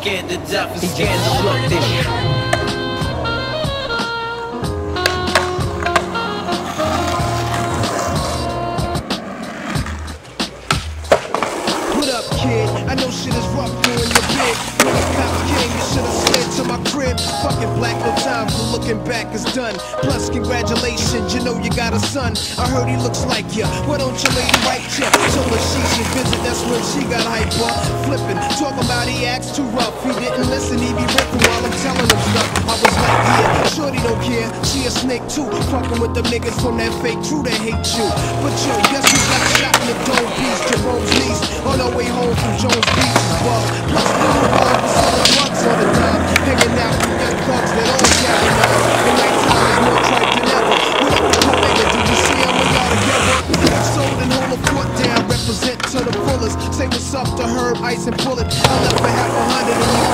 scared to death and scared to look this. What up, kid? I know shit is rough doing your bid. When the cops came, you should've slid to my crib. Fucking black, no time for looking back is done. Plus, congratulations, you know you got a son. I heard he looks like ya. Why don't you lady right ya? Told her she should visit, she got hyper. Flipping, talking about he acts too rough. He didn't listen, he be ripping while I'm telling him stuff. I was like, yeah, shorty don't care. She a snake too. Fucking with the niggas from that fake crew that hate you. But yo, guess who got shot in the dome piece? Jerome's niece on her way home from Jones Beach. up the herb, ice, and pull it. All left for half a hundred